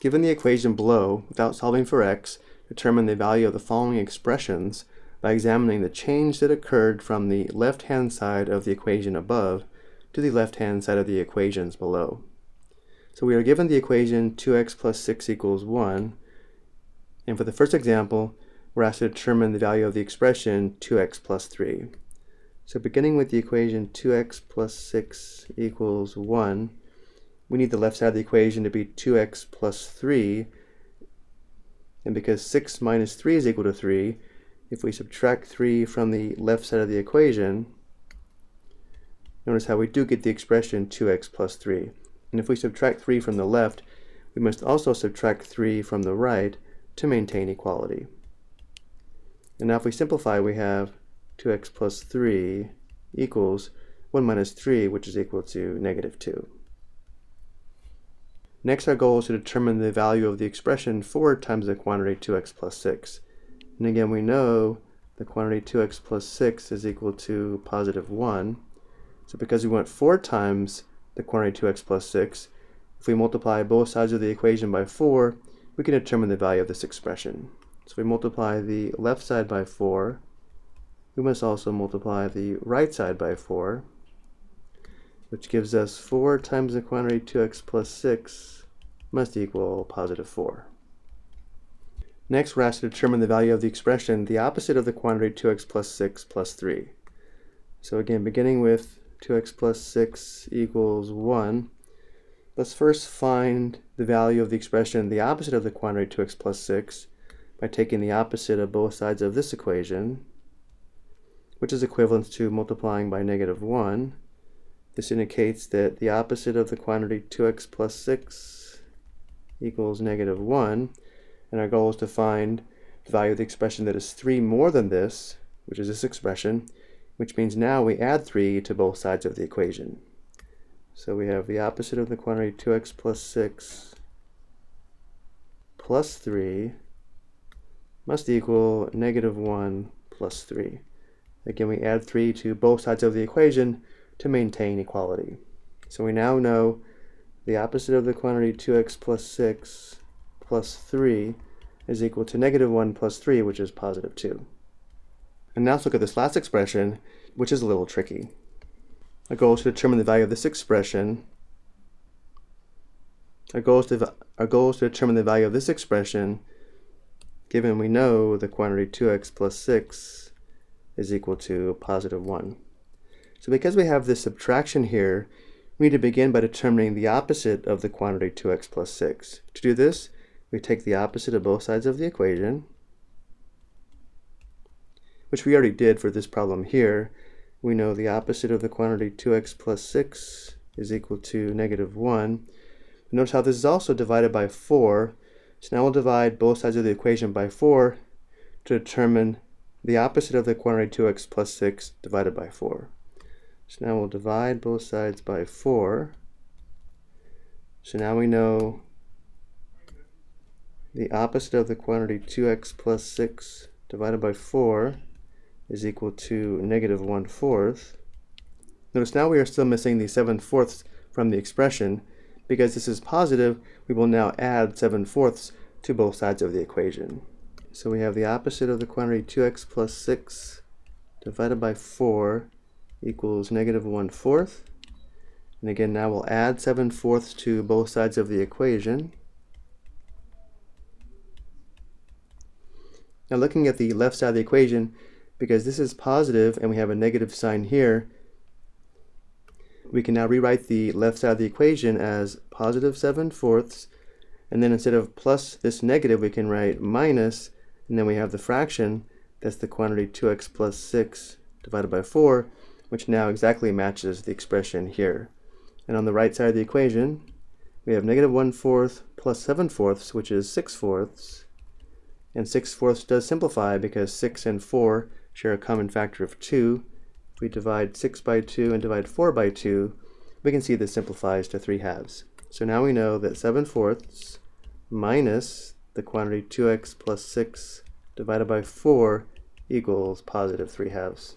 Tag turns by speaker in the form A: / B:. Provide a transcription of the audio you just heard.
A: Given the equation below, without solving for x, determine the value of the following expressions by examining the change that occurred from the left-hand side of the equation above to the left-hand side of the equations below. So we are given the equation 2x plus 6 equals 1, and for the first example, we're asked to determine the value of the expression 2x plus 3. So beginning with the equation 2x plus 6 equals 1, we need the left side of the equation to be 2x plus 3. And because 6 minus 3 is equal to 3, if we subtract 3 from the left side of the equation, notice how we do get the expression 2x plus 3. And if we subtract 3 from the left, we must also subtract 3 from the right to maintain equality. And now if we simplify, we have 2x plus 3 equals 1 minus 3, which is equal to negative 2. Next, our goal is to determine the value of the expression 4 times the quantity 2x plus 6. And again, we know the quantity 2x plus 6 is equal to positive 1. So because we want 4 times the quantity 2x plus 6, if we multiply both sides of the equation by 4, we can determine the value of this expression. So we multiply the left side by 4, we must also multiply the right side by 4, which gives us 4 times the quantity 2x plus 6 must equal positive 4. Next, we're asked to determine the value of the expression, the opposite of the quantity 2x plus 6 plus 3. So again, beginning with 2x plus 6 equals 1, let's first find the value of the expression, the opposite of the quantity 2x plus 6, by taking the opposite of both sides of this equation, which is equivalent to multiplying by negative 1. This indicates that the opposite of the quantity 2x plus 6 equals negative 1. And our goal is to find the value of the expression that is 3 more than this, which is this expression, which means now we add 3 to both sides of the equation. So we have the opposite of the quantity 2x plus 6 plus 3 must equal negative 1 plus 3. Again, we add 3 to both sides of the equation to maintain equality. So we now know the opposite of the quantity 2x plus 6 plus 3 is equal to negative 1 plus 3, which is positive 2. And now let's look at this last expression, which is a little tricky. Our goal is to determine the value of this expression. Our goal is to, our goal is to determine the value of this expression given we know the quantity 2x plus 6 is equal to positive 1. So because we have this subtraction here, we need to begin by determining the opposite of the quantity 2x plus 6. To do this, we take the opposite of both sides of the equation, which we already did for this problem here. We know the opposite of the quantity 2x plus 6 is equal to negative 1. Notice how this is also divided by 4. So now we'll divide both sides of the equation by 4 to determine the opposite of the quantity 2x plus 6 divided by 4. So now we'll divide both sides by 4. So now we know the opposite of the quantity 2x plus 6 divided by 4 is equal to negative 1 fourth. Notice now we are still missing the 7 fourths from the expression. Because this is positive, we will now add 7 fourths to both sides of the equation. So we have the opposite of the quantity 2x plus 6 divided by 4 equals negative 1 fourth. And again, now we'll add 7 fourths to both sides of the equation. Now looking at the left side of the equation, because this is positive and we have a negative sign here, we can now rewrite the left side of the equation as positive 7 fourths, and then instead of plus this negative, we can write minus and then we have the fraction, that's the quantity 2x plus 6 divided by 4, which now exactly matches the expression here. And on the right side of the equation, we have negative 1 fourth plus 7 fourths, which is 6 fourths. And 6 fourths does simplify because 6 and 4 share a common factor of 2. If we divide 6 by 2 and divide 4 by 2, we can see this simplifies to 3 halves. So now we know that 7 fourths minus the quantity 2x plus 6 divided by 4 equals positive 3 halves.